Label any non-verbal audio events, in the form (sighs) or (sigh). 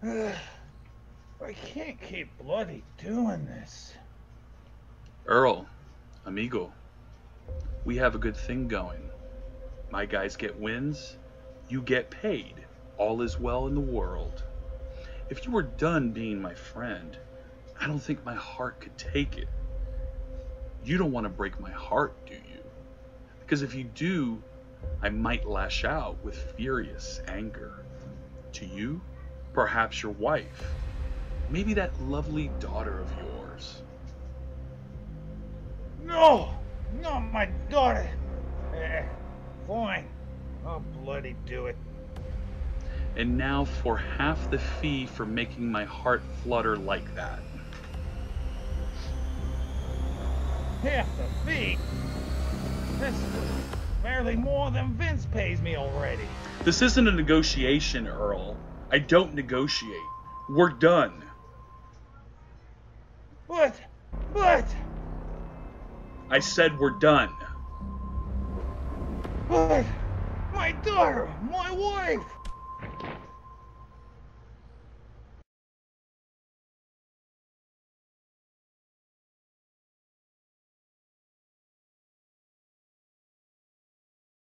(sighs) I can't keep bloody doing this. Earl, amigo, we have a good thing going. My guys get wins, you get paid. All is well in the world. If you were done being my friend, I don't think my heart could take it. You don't want to break my heart, do you? Because if you do, I might lash out with furious anger. To you, perhaps your wife, maybe that lovely daughter of yours. No! Not my daughter! Eh, fine. I'll bloody do it. And now for half the fee for making my heart flutter like that. Half the fee? This is barely more than Vince pays me already. This isn't a negotiation, Earl. I don't negotiate. We're done. What? What? I said we're done. What? My daughter! My wife!